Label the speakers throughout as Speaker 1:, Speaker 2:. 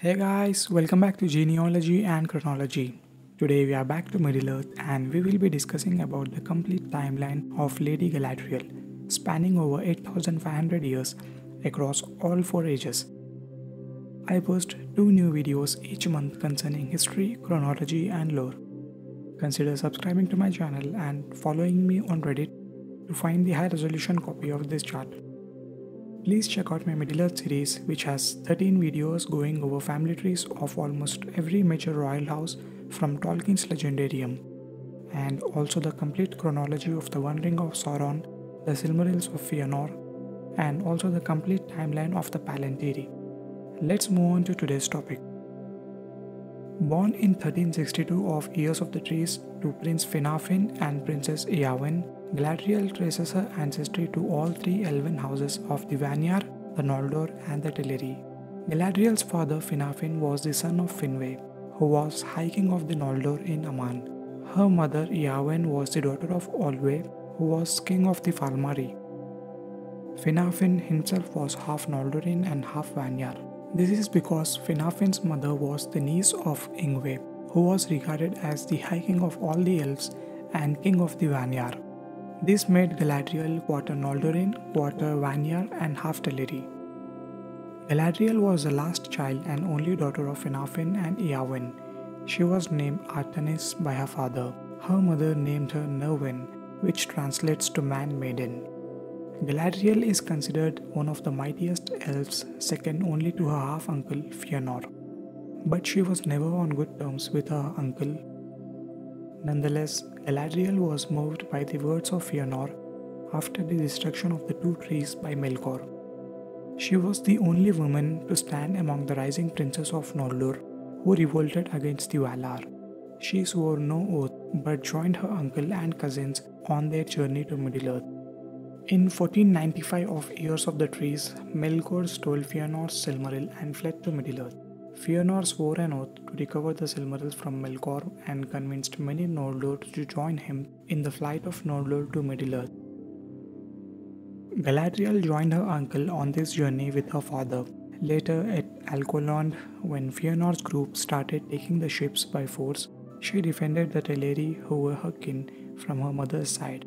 Speaker 1: Hey guys, welcome back to Genealogy and Chronology. Today we are back to Middle Earth and we will be discussing about the complete timeline of Lady Galadriel, spanning over 8500 years across all four ages. I post two new videos each month concerning history, chronology and lore. Consider subscribing to my channel and following me on Reddit to find the high resolution copy of this chart. Please check out my Middle Earth series, which has 13 videos going over family trees of almost every major royal house from Tolkien's Legendarium, and also the complete chronology of the One Ring of Sauron, the Silmarils of Fëanor, and also the complete timeline of the Palantiri. Let's move on to today's topic. Born in 1362 of Years of the Trees to Prince Finarfin and Princess Eärwen, Galadriel traces her ancestry to all three elven houses of the Vanyar, the Noldor, and the Teleri. Galadriel's father Finarfin was the son of Finwë, who was High King of the Noldor in Aman. Her mother Eärwen was the daughter of Olwe, who was King of the Falmari. Finarfin himself was half Noldorin and half Vanyar. This is because Finarfin's mother was the niece of Ingwë, who was regarded as the High King of all the elves and King of the Vanyar. This made Galadriel quarter Noldorin, quarter Vanyar, and half Teleri. Galadriel was the last child and only daughter of Finarfin and Eärwen. She was named Artanis by her father. Her mother named her Nerwen, which translates to man maiden. Galadriel is considered one of the mightiest elves, second only to her half uncle Fëanor. But she was never on good terms with her uncle Nonetheless, Galadriel was moved by the words of Fëanor after the destruction of the two trees by Melkor. She was the only woman to stand among the rising princes of Noldor who revolted against the Valar. She swore no oath but joined her uncle and cousins on their journey to Middle-earth. In 1495 of Years of the Trees, Melkor stole Fëanor's Silmaril and fled to Middle-earth. Fëanor swore an oath to recover the Silmarils from Melkor and convinced many Noldor to join him in the flight of Noldor to Middle-earth. Galadriel joined her uncle on this journey with her father. Later at Alqualondë, when Fëanor's group started taking the ships by force, she defended the Teleri who were her kin from her mother's side.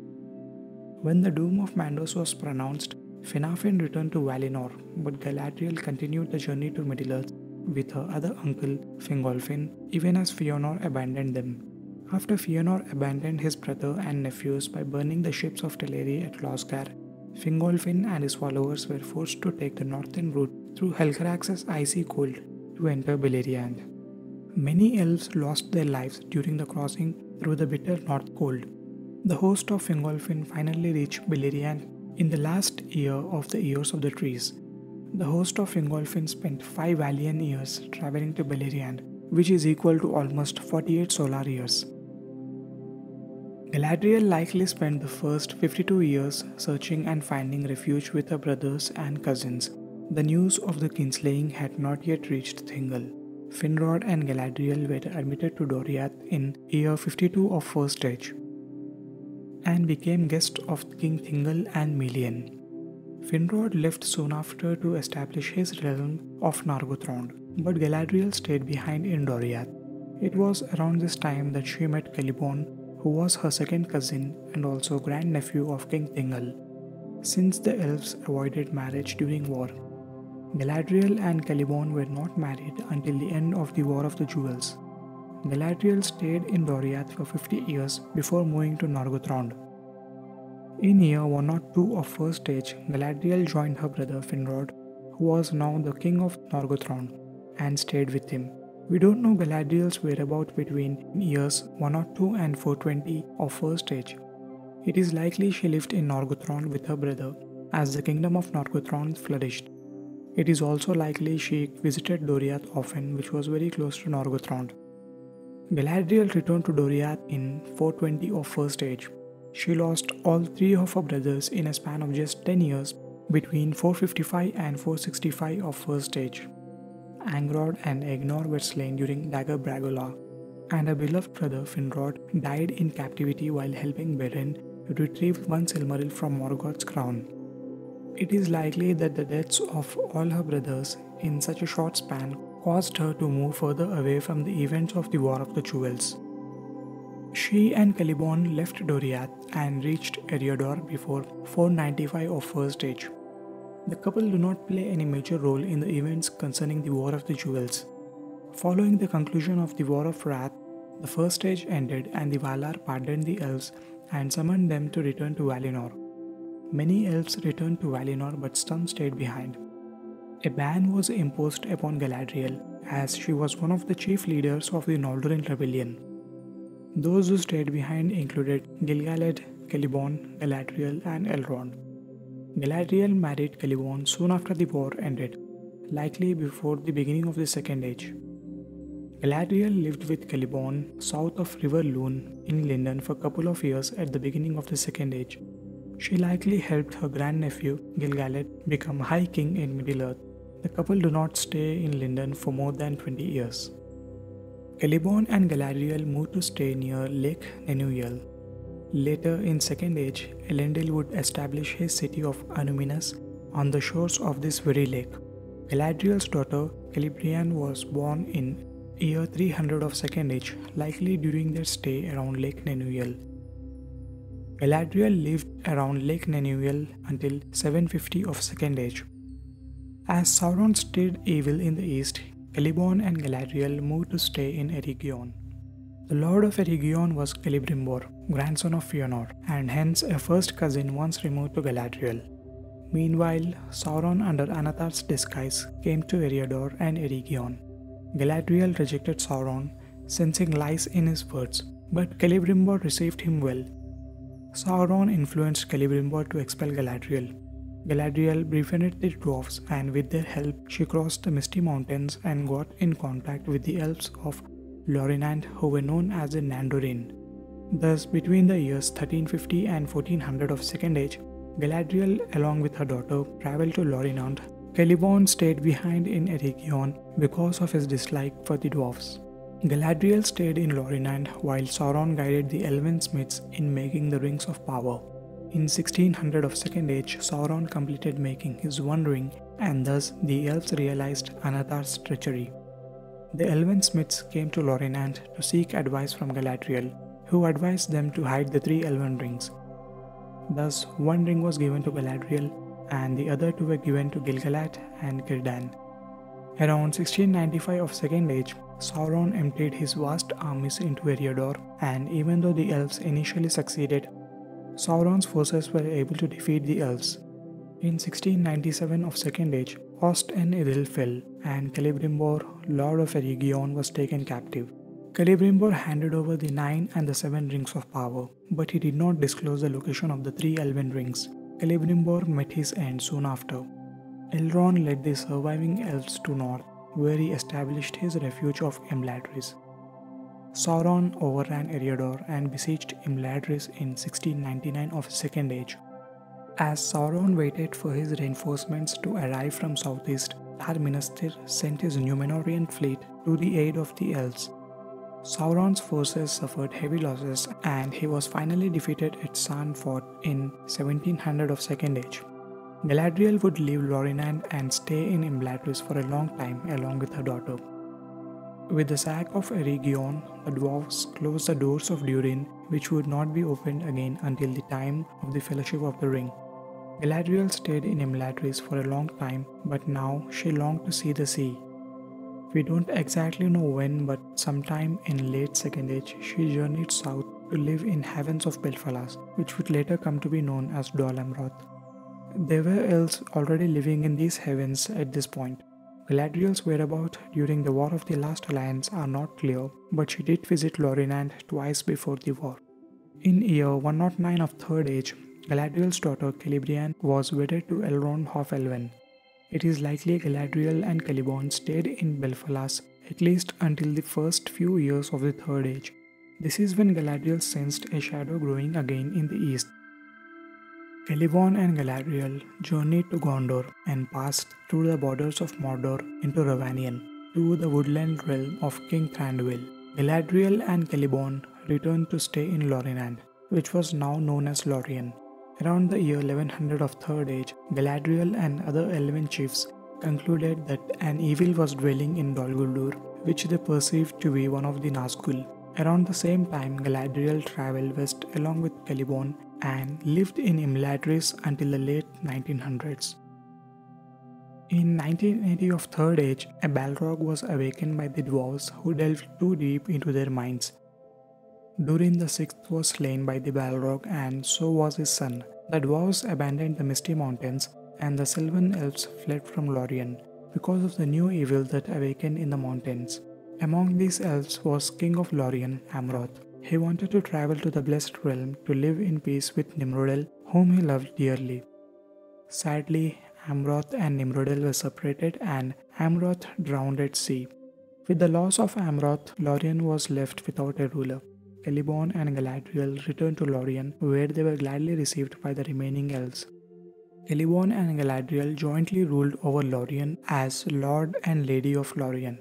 Speaker 1: When the doom of Mandos was pronounced, Finarfin returned to Valinor, but Galadriel continued the journey to Middle-earth with her other uncle Fingolfin, even as Fëanor abandoned them. After Fëanor abandoned his brother and nephews by burning the ships of Teleri at Losgar, Fingolfin and his followers were forced to take the northern route through Helcaraxë icy cold to enter Beleriand. Many elves lost their lives during the crossing through the bitter north cold. The host of Fingolfin finally reached Beleriand in the last year of the Years of the Trees, the host of Fingolfin spent 5 Valian years traveling to Beleriand, which is equal to almost 48 solar years. Galadriel likely spent the first 52 years searching and finding refuge with her brothers and cousins. The news of the kinslaying had not yet reached Thingol. Finrod and Galadriel were admitted to Doriath in year 52 of First Age and became guest of King Thingol and Melian. Finrod left soon after to establish his realm of Nargothrond, but Galadriel stayed behind in Doriath. It was around this time that she met Celeborn, who was her second cousin and also grandnephew of King Thingol. Since the elves avoided marriage during war, Galadriel and Celeborn were not married until the end of the War of the Jewels. Galadriel stayed in Doriath for 50 years before moving to Nargothrond. In year 102 of First Age, Galadriel joined her brother Finrod, who was now the king of Nargothrond, and stayed with him. We don't know Galadriel's whereabouts between years 102 and 420 of First Age. It is likely she lived in Nargothrond with her brother, as the kingdom of Nargothrond flourished. It is also likely she visited Doriath often, which was very close to Nargothrond. Galadriel returned to Doriath in 420 of First Age. She lost all three of her brothers in a span of just 10 years between 455 and 465 of First Age. Angrod and Aegnor were slain during Dagor Bragollach, and her beloved brother Finrod died in captivity while helping Beren to retrieve one Silmaril from Morgoth's crown. It is likely that the deaths of all her brothers in such a short span caused her to move further away from the events of the War of the Jewels. She and Celeborn left Doriath and reached Eriador before 495 of First Age. The couple do not play any major role in the events concerning the War of the Jewels. Following the conclusion of the War of Wrath, the First Age ended and the Valar pardoned the elves and summoned them to return to Valinor. Many elves returned to Valinor but some stayed behind. A ban was imposed upon Galadriel as she was one of the chief leaders of the Noldorin rebellion. Those who stayed behind included Gil-galad, Celeborn, Galadriel, and Elrond. Galadriel married Celeborn soon after the war ended, likely before the beginning of the Second Age. Galadriel lived with Celeborn south of River Lune in Lindon for a couple of years at the beginning of the Second Age. She likely helped her grandnephew Gil-galad become High King in Middle-earth. The couple do not stay in Lindon for more than 20 years. Celeborn and Galadriel moved to stay near Lake Nenuial. Later in Second Age, Elendil would establish his city of Annúminas on the shores of this very lake. Galadriel's daughter Celebrian was born in year 300 of Second Age, likely during their stay around Lake Nenuial. Galadriel lived around Lake Nenuial until 750 of Second Age. As Sauron stayed evil in the east, Celeborn and Galadriel moved to stay in Eregion. The lord of Eregion was Celebrimbor, grandson of Fëanor, and hence a first cousin once removed to Galadriel. Meanwhile, Sauron under Annatar's disguise came to Eriador and Eregion. Galadriel rejected Sauron, sensing lies in his words, but Celebrimbor received him well. Sauron influenced Celebrimbor to expel Galadriel, Galadriel befriended the dwarfs and with their help she crossed the Misty Mountains and got in contact with the elves of Lorinand who were known as the Nandorin. Thus, between the years 1350 and 1400 of Second Age, Galadriel along with her daughter traveled to Lorinand. Celeborn stayed behind in Eregion because of his dislike for the dwarfs. Galadriel stayed in Lorinand while Sauron guided the elven smiths in making the Rings of Power. In 1600 of Second Age, Sauron completed making his One Ring and thus the elves realized Annatar's treachery. The elven smiths came to Lorinand to seek advice from Galadriel, who advised them to hide the three elven rings. Thus, one ring was given to Galadriel and the other two were given to Gil-galad and Círdan. Around 1695 of Second Age, Sauron emptied his vast armies into Eriador and even though the elves initially succeeded Sauron's forces were able to defeat the elves. In 1697 of Second Age, Ost-in-Edhil fell and Celebrimbor, Lord of Eregion, was taken captive. Celebrimbor handed over the nine and the seven rings of power, but he did not disclose the location of the three elven rings. Celebrimbor met his end soon after. Elrond led the surviving elves to north, where he established his refuge of Imladris. Sauron overran Eriador and besieged Imladris in 1699 of Second Age. As Sauron waited for his reinforcements to arrive from southeast, Tar-Minastir sent his Númenórean fleet to the aid of the elves. Sauron's forces suffered heavy losses and he was finally defeated at Sarn Ford in 1700 of Second Age. Galadriel would leave Lorinand and stay in Imladris for a long time along with her daughter. With the sack of Eregion, the dwarfs closed the doors of Durin, which would not be opened again until the time of the Fellowship of the Ring. Galadriel stayed in Imladris for a long time, but now she longed to see the sea. We don't exactly know when, but sometime in late Second Age, she journeyed south to live in Havens of Belfalas, which would later come to be known as Dol Amroth. There were elves already living in these heavens at this point. Galadriel's whereabouts during the War of the Last Alliance are not clear, but she did visit Lorinand twice before the war. In year 109 of Third Age, Galadriel's daughter Celebrian was wedded to Elrond of Elven. It is likely Galadriel and Celeborn stayed in Belfalas at least until the first few years of the Third Age. This is when Galadriel sensed a shadow growing again in the east Celeborn and Galadriel journeyed to Gondor and passed through the borders of Mordor into Rhovanion to the woodland realm of King Thranduil. Galadriel and Celeborn returned to stay in Lorinand, which was now known as Lorien. Around the year 1100 of Third Age, Galadriel and other elven chiefs concluded that an evil was dwelling in Dol Guldur, which they perceived to be one of the Nazgul. Around the same time, Galadriel traveled west along with Celeborn and lived in Imladris until the late 1900s. In 1980 of Third Age, a Balrog was awakened by the dwarves who delved too deep into their minds. Durin the Sixth was slain by the Balrog and so was his son. The dwarves abandoned the Misty Mountains and the Sylvan elves fled from Lorien because of the new evil that awakened in the mountains. Among these elves was King of Lorien, Amroth. He wanted to travel to the Blessed Realm to live in peace with Nimrodel, whom he loved dearly. Sadly, Amroth and Nimrodel were separated and Amroth drowned at sea. With the loss of Amroth, Lorien was left without a ruler. Celeborn and Galadriel returned to Lorien, where they were gladly received by the remaining elves. Celeborn and Galadriel jointly ruled over Lorien as Lord and Lady of Lorien.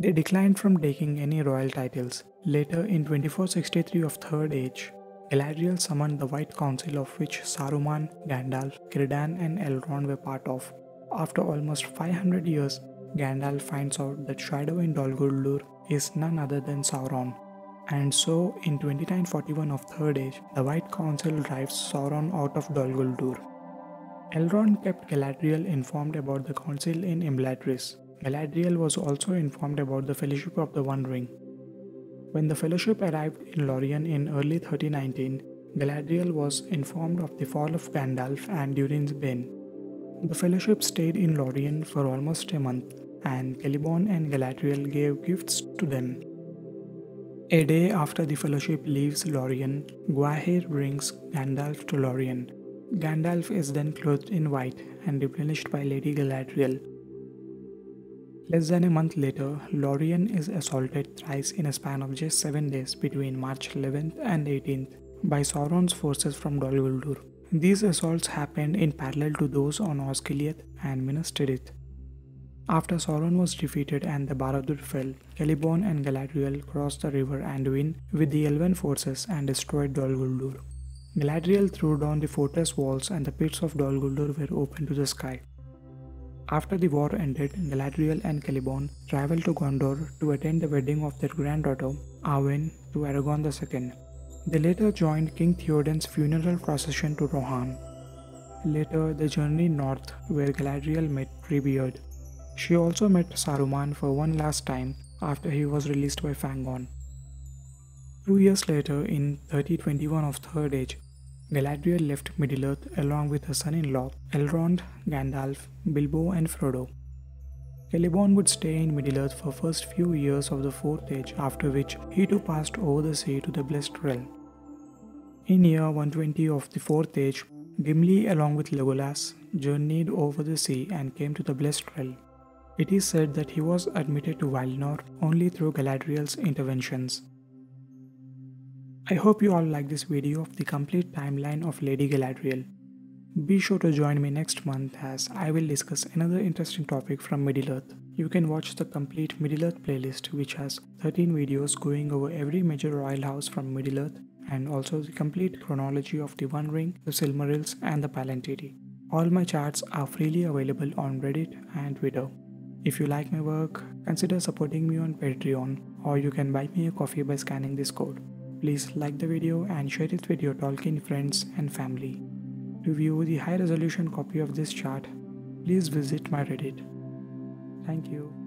Speaker 1: They declined from taking any royal titles. Later, in 2463 of Third Age, Galadriel summoned the White Council of which Saruman, Gandalf, Círdan and Elrond were part of. After almost 500 years, Gandalf finds out that Shadow in Dol Guldur is none other than Sauron. And so, in 2941 of Third Age, the White Council drives Sauron out of Dol Guldur. Elrond kept Galadriel informed about the council in Imladris. Galadriel was also informed about the Fellowship of the One Ring. When the Fellowship arrived in Lorien in early 3019, Galadriel was informed of the fall of Gandalf and Durin's Bane. The Fellowship stayed in Lorien for almost a month, and Celeborn and Galadriel gave gifts to them. A day after the Fellowship leaves Lorien, Gwaihir brings Gandalf to Lorien. Gandalf is then clothed in white and replenished by Lady Galadriel, Less than a month later, Lorien is assaulted thrice in a span of just 7 days between March 11th and 18th by Sauron's forces from Dol Guldur. These assaults happened in parallel to those on Osgiliath and Minas Tirith. After Sauron was defeated and the Barad-dûr fell, Celeborn and Galadriel crossed the river Anduin with the Elven forces and destroyed Dol Guldur. Galadriel threw down the fortress walls and the pits of Dol Guldur were open to the sky. After the war ended, Galadriel and Celeborn traveled to Gondor to attend the wedding of their granddaughter, Arwen, to Aragorn II. They later joined King Theoden's funeral procession to Rohan. Later, they journeyed north where Galadriel met Treebeard. She also met Saruman for one last time after he was released by Fangorn. Two years later, in 3021 of Third Age, Galadriel left Middle-earth along with her son-in-law, Elrond, Gandalf, Bilbo and Frodo. Celeborn would stay in Middle-earth for first few years of the Fourth Age after which he too passed over the sea to the Blessed Realm. In year 120 of the Fourth Age, Gimli along with Legolas journeyed over the sea and came to the Blessed Realm. It is said that he was admitted to Valinor only through Galadriel's interventions. I hope you all like this video of the complete timeline of Lady Galadriel. Be sure to join me next month as I will discuss another interesting topic from Middle-earth. You can watch the complete Middle-earth playlist which has 13 videos going over every major royal house from Middle-earth and also the complete chronology of the One Ring, the Silmarils and the Palantiri. All my charts are freely available on Reddit and Twitter. If you like my work, consider supporting me on Patreon or you can buy me a coffee by scanning this code. Please like the video and share it with your Tolkien friends and family. To view the high resolution copy of this chart, please visit my Reddit. Thank you.